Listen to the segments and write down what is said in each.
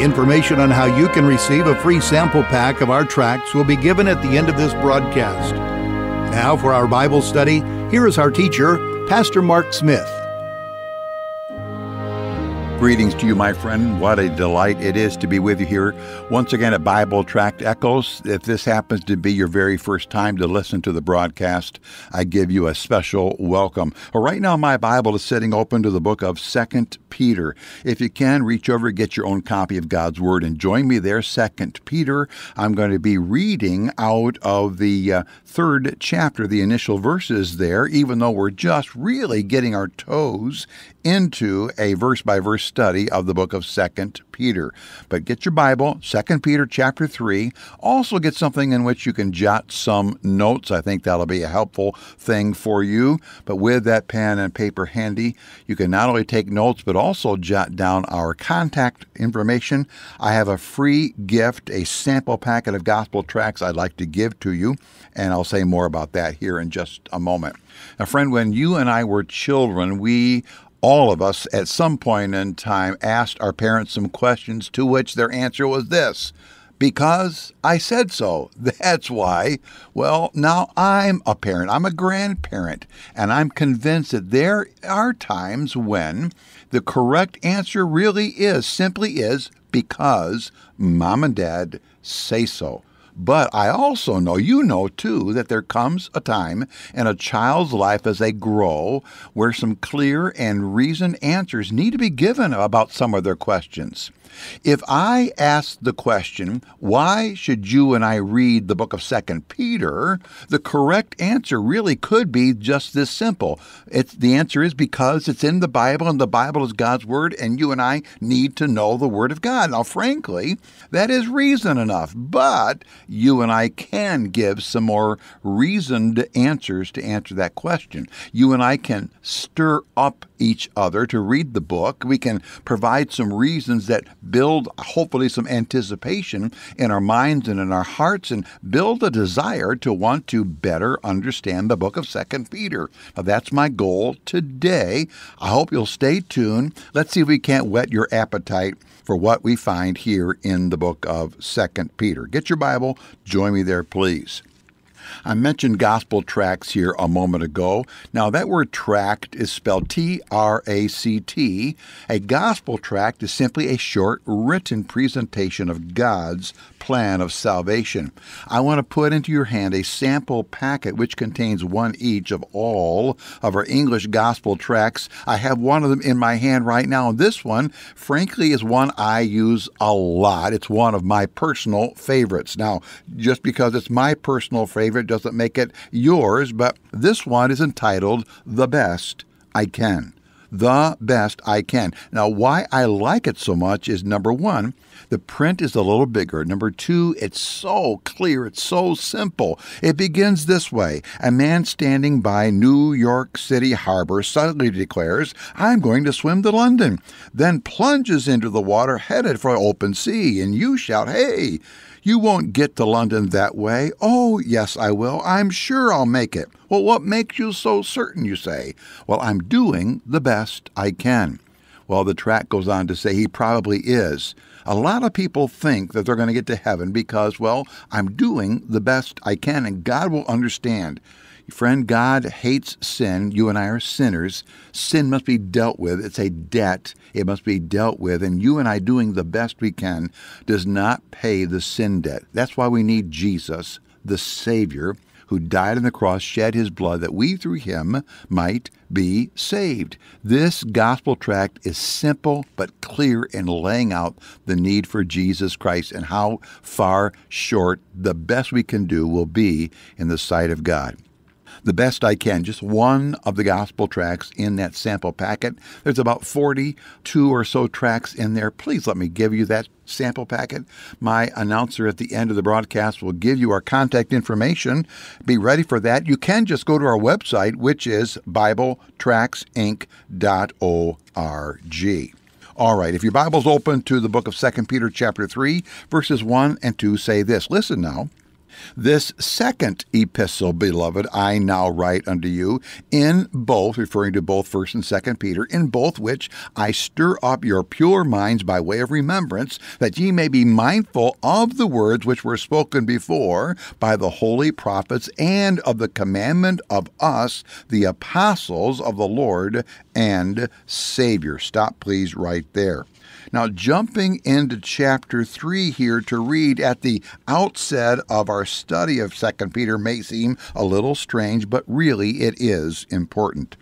Information on how you can receive a free sample pack of our tracts will be given at the end of this broadcast. Now, for our Bible study, here is our teacher, Pastor Mark Smith. Greetings to you, my friend. What a delight it is to be with you here once again at Bible Tract Echoes. If this happens to be your very first time to listen to the broadcast, I give you a special welcome. Right now, my Bible is sitting open to the book of Second Peter. If you can, reach over get your own copy of God's Word and join me there. Second Peter. I'm going to be reading out of the uh, third chapter, the initial verses there, even though we're just really getting our toes into a verse by verse study of the book of Second Peter. But get your Bible, Second Peter chapter 3. Also get something in which you can jot some notes. I think that'll be a helpful thing for you. But with that pen and paper handy, you can not only take notes but also jot down our contact information. I have a free gift, a sample packet of gospel tracts I'd like to give to you, and I'll say more about that here in just a moment. Now, friend, when you and I were children, we all of us at some point in time asked our parents some questions to which their answer was this because I said so. That's why. Well, now I'm a parent, I'm a grandparent, and I'm convinced that there are times when the correct answer really is, simply is, because mom and dad say so. But I also know, you know too, that there comes a time in a child's life as they grow where some clear and reasoned answers need to be given about some of their questions. If I ask the question, why should you and I read the book of Second Peter? The correct answer really could be just this simple. It's the answer is because it's in the Bible and the Bible is God's word and you and I need to know the word of God. Now frankly, that is reason enough, but you and I can give some more reasoned answers to answer that question. You and I can stir up each other to read the book. We can provide some reasons that build, hopefully, some anticipation in our minds and in our hearts and build a desire to want to better understand the book of Second Peter. Now, that's my goal today. I hope you'll stay tuned. Let's see if we can't whet your appetite for what we find here in the book of Second Peter. Get your Bible, join me there, please. I mentioned gospel tracts here a moment ago. Now, that word tract is spelled T R A C T. A gospel tract is simply a short written presentation of God's plan of salvation. I want to put into your hand a sample packet which contains one each of all of our English gospel tracts. I have one of them in my hand right now, and this one, frankly, is one I use a lot. It's one of my personal favorites. Now, just because it's my personal favorite doesn't make it yours, but this one is entitled The Best I Can the best I can. Now, why I like it so much is number one, the print is a little bigger. Number two, it's so clear, it's so simple. It begins this way A man standing by New York City harbor suddenly declares, I'm going to swim to London, then plunges into the water headed for open sea, and you shout, Hey! You won't get to London that way. Oh, yes, I will. I'm sure I'll make it. Well, what makes you so certain, you say? Well, I'm doing the best I can. Well, the tract goes on to say he probably is. A lot of people think that they're going to get to heaven because, well, I'm doing the best I can, and God will understand. Friend, God hates sin. You and I are sinners. Sin must be dealt with. It's a debt. It must be dealt with. And you and I doing the best we can does not pay the sin debt. That's why we need Jesus, the Savior, who died on the cross, shed his blood, that we through him might be saved. This gospel tract is simple but clear in laying out the need for Jesus Christ and how far short the best we can do will be in the sight of God. The best I can, just one of the gospel tracts in that sample packet. There's about 42 or so tracts in there. Please let me give you that sample packet. My announcer at the end of the broadcast will give you our contact information. Be ready for that. You can just go to our website, which is BibleTractsInc.org. All right, if your Bible's open to the book of 2 Peter chapter 3, verses 1 and 2 say this. Listen now. This second epistle, beloved, I now write unto you, in both, referring to both 1st and 2nd Peter, in both which I stir up your pure minds by way of remembrance, that ye may be mindful of the words which were spoken before by the holy prophets, and of the commandment of us, the apostles of the Lord and Savior. Stop, please, right there. Now, jumping into chapter 3 here to read at the outset of our study of 2 Peter may seem a little strange, but really it is important.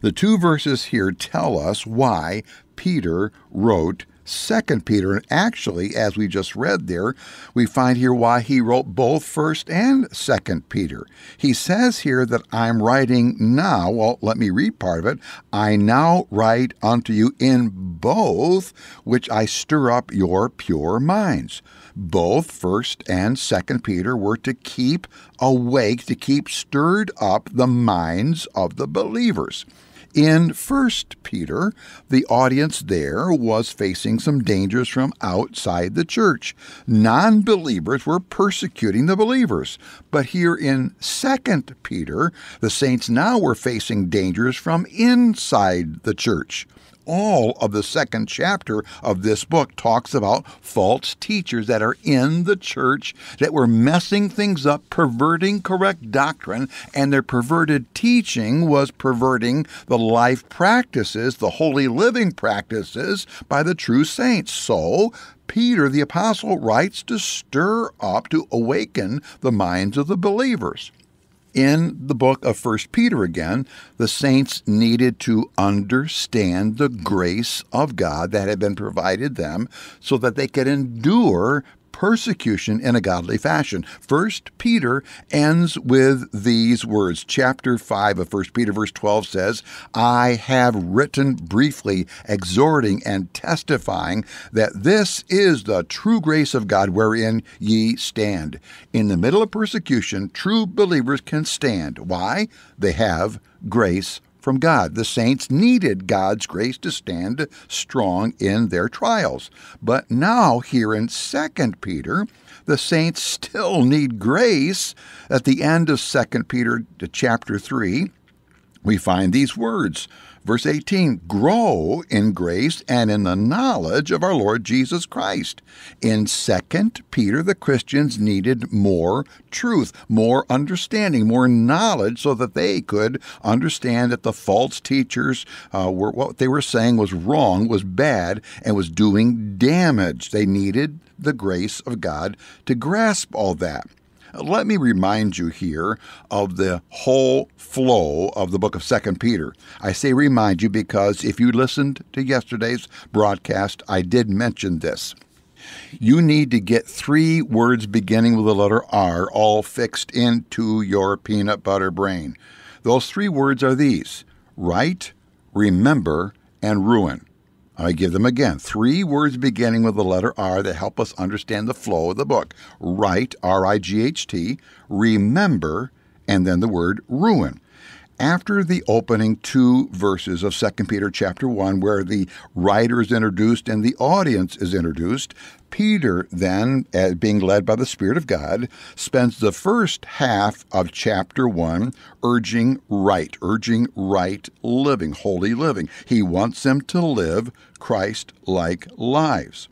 The two verses here tell us why Peter wrote Second Peter. And actually, as we just read there, we find here why he wrote both First and Second Peter. He says here that I'm writing now. Well, let me read part of it. I now write unto you in both, which I stir up your pure minds. Both First and Second Peter were to keep awake, to keep stirred up the minds of the believers. In 1 Peter, the audience there was facing some dangers from outside the church. Non believers were persecuting the believers. But here in 2 Peter, the saints now were facing dangers from inside the church all of the second chapter of this book talks about false teachers that are in the church that were messing things up, perverting correct doctrine, and their perverted teaching was perverting the life practices, the holy living practices by the true saints. So, Peter the Apostle writes to stir up, to awaken the minds of the believers in the book of First Peter again, the saints needed to understand the grace of God that had been provided them so that they could endure persecution in a godly fashion. First Peter ends with these words. Chapter 5 of First Peter verse 12 says, "I have written briefly exhorting and testifying that this is the true grace of God wherein ye stand." In the middle of persecution, true believers can stand. Why? They have grace from God. The saints needed God's grace to stand strong in their trials. But now, here in 2 Peter, the saints still need grace. At the end of 2 Peter chapter 3, we find these words Verse 18 Grow in grace and in the knowledge of our Lord Jesus Christ. In 2 Peter, the Christians needed more truth, more understanding, more knowledge so that they could understand that the false teachers uh, were what they were saying was wrong, was bad, and was doing damage. They needed the grace of God to grasp all that. Uh, let me remind you here of the whole flow of the book of 2 Peter. I say remind you because if you listened to yesterday's broadcast, I did mention this. You need to get three words beginning with the letter R all fixed into your peanut butter brain. Those three words are these right, remember, and ruin. I give them again. Three words beginning with the letter R that help us understand the flow of the book. Right, R I G H T, remember, and then the word ruin after the opening two verses of 2 Peter chapter 1 where the writer is introduced and the audience is introduced, Peter then, being led by the Spirit of God, spends the first half of chapter 1 urging right, urging right living, holy living. He wants them to live Christ like lives.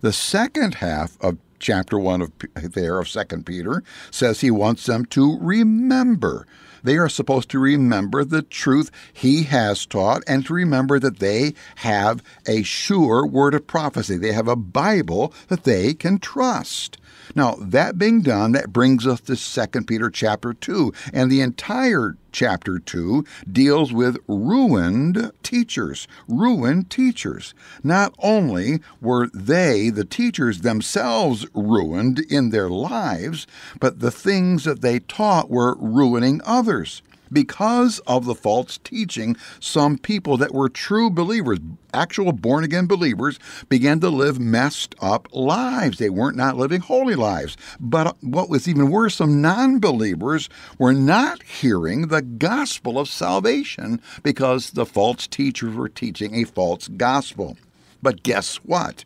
The second half of chapter 1 of there of 2 Peter says he wants them to remember they are supposed to remember the truth he has taught and to remember that they have a sure word of prophecy. They have a Bible that they can trust. Now, that being done, that brings us to 2 Peter chapter 2, and the entire chapter 2 deals with ruined teachers. Ruined teachers. Not only were they, the teachers themselves, ruined in their lives, but the things that they taught were ruining others. Because of the false teaching, some people that were true believers, actual born again believers, began to live messed up lives. They weren't not living holy lives. But what was even worse, some non believers were not hearing the gospel of salvation because the false teachers were teaching a false gospel. But guess what?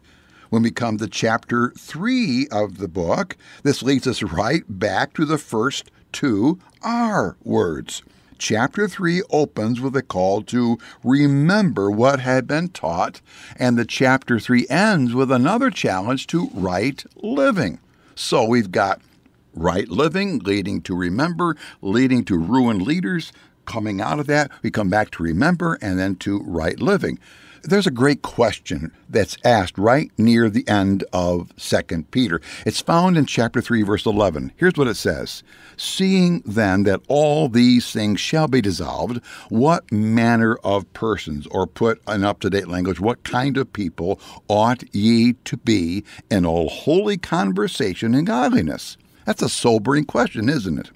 When we come to chapter 3 of the book, this leads us right back to the first two R words. Chapter 3 opens with a call to remember what had been taught, and the chapter 3 ends with another challenge to right living. So we've got right living leading to remember, leading to ruined leaders. Coming out of that, we come back to remember and then to right living there's a great question that's asked right near the end of 2 Peter. It's found in chapter 3, verse 11. Here's what it says Seeing then that all these things shall be dissolved, what manner of persons, or put in up to date language, what kind of people ought ye to be in all holy conversation and godliness? That's a sobering question, isn't it?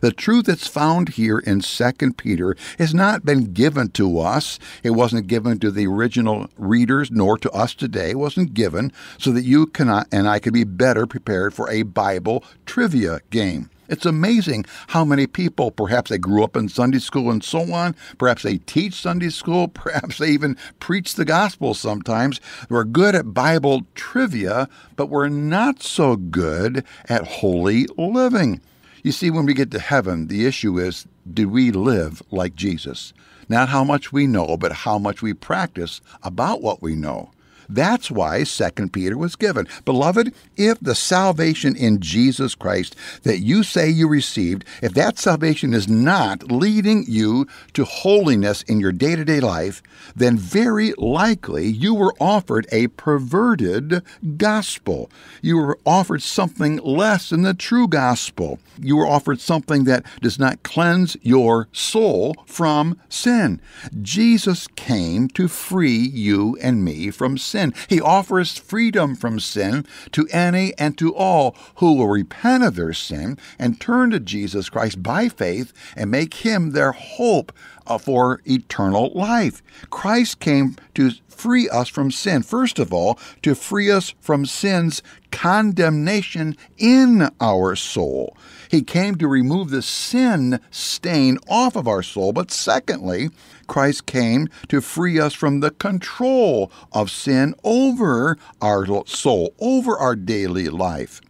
The truth that's found here in 2 Peter has not been given to us. It wasn't given to the original readers nor to us today. It wasn't given so that you cannot and I could be better prepared for a Bible trivia game. It's amazing how many people, perhaps they grew up in Sunday school and so on, perhaps they teach Sunday school, perhaps they even preach the gospel sometimes. We're good at Bible trivia, but we're not so good at holy living. You see, when we get to heaven, the issue is do we live like Jesus? Not how much we know, but how much we practice about what we know. That's why 2 Peter was given. Beloved, if the salvation in Jesus Christ that you say you received, if that salvation is not leading you to holiness in your day to day life, then very likely you were offered a perverted gospel. You were offered something less than the true gospel. You were offered something that does not cleanse your soul from sin. Jesus came to free you and me from sin sin. He offers freedom from sin to any and to all who will repent of their sin and turn to Jesus Christ by faith and make him their hope uh, for eternal life. Christ came to free us from sin. First of all, to free us from sin's condemnation in our soul. He came to remove the sin stain off of our soul. But secondly, Christ came to free us from the control of sin over our soul, over our daily life.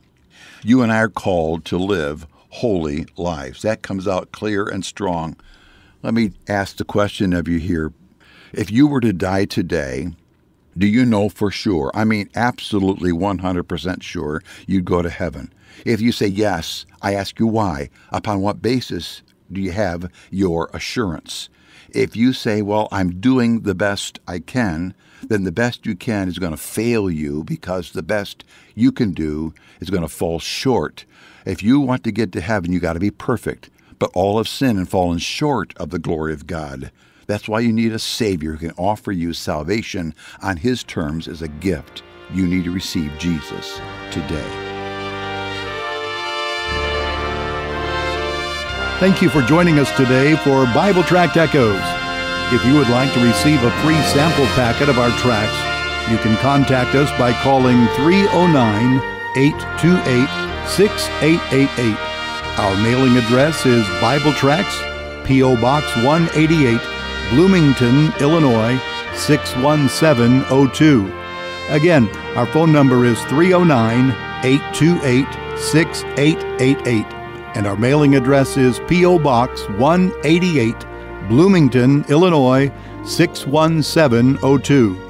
You and I are called to live holy lives. That comes out clear and strong. Let me ask the question of you here. If you were to die today, do you know for sure, I mean absolutely 100% sure, you'd go to heaven? If you say yes, I ask you why. Upon what basis do you have your assurance? If you say, well, I'm doing the best I can, then the best you can is going to fail you because the best you can do is going to fall short. If you want to get to heaven, you got to be perfect. But all have sinned and fallen short of the glory of God. That's why you need a Savior who can offer you salvation on His terms as a gift. You need to receive Jesus today. Thank you for joining us today for Bible Tract Echoes. If you would like to receive a free sample packet of our tracts, you can contact us by calling 309 828 6888. Our mailing address is Bible Tracts, P.O. Box 188, Bloomington, Illinois 61702. Again, our phone number is 309 828 6888 and our mailing address is P.O. Box 188, Bloomington, Illinois 61702.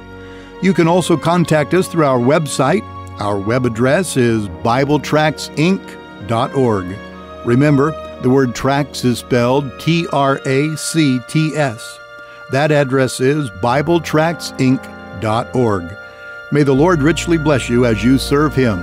You can also contact us through our website. Our web address is BibleTractsInc.org. Remember, the word tracts is spelled T R A C T S. That address is BibleTractsInc.org. May the Lord richly bless you as you serve Him.